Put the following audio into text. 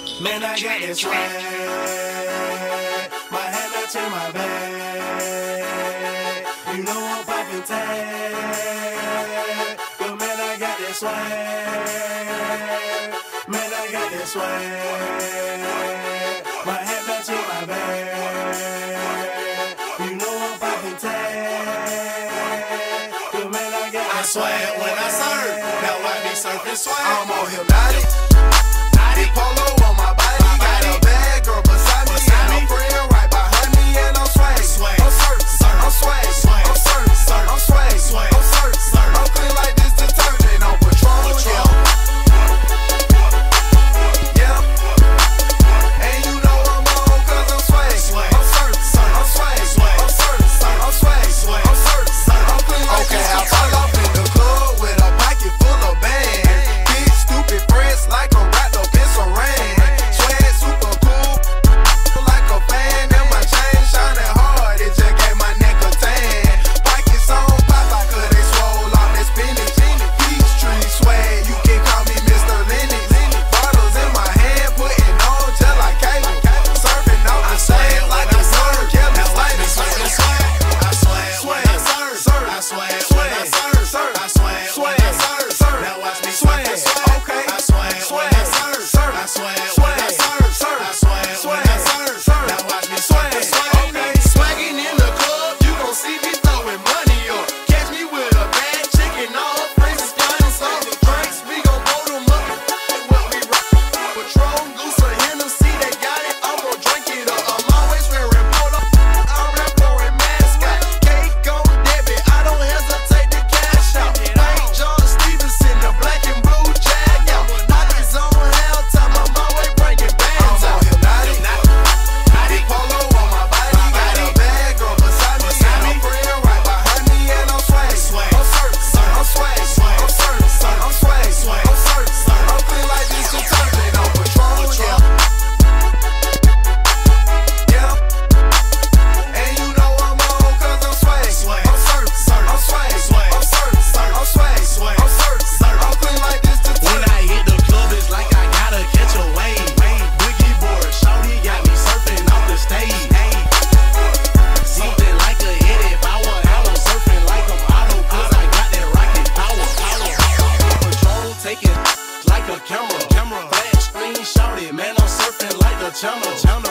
Man, I got this swag. My head not to my back. You know I'm poppin' tag. But man, I got this swag. Man, I got this swag. My head not to my back. You know I'm poppin' tag. But man, I got this swag. I swag when I surf. Now I be surfing swag. I'm on him now. Channel. chamo.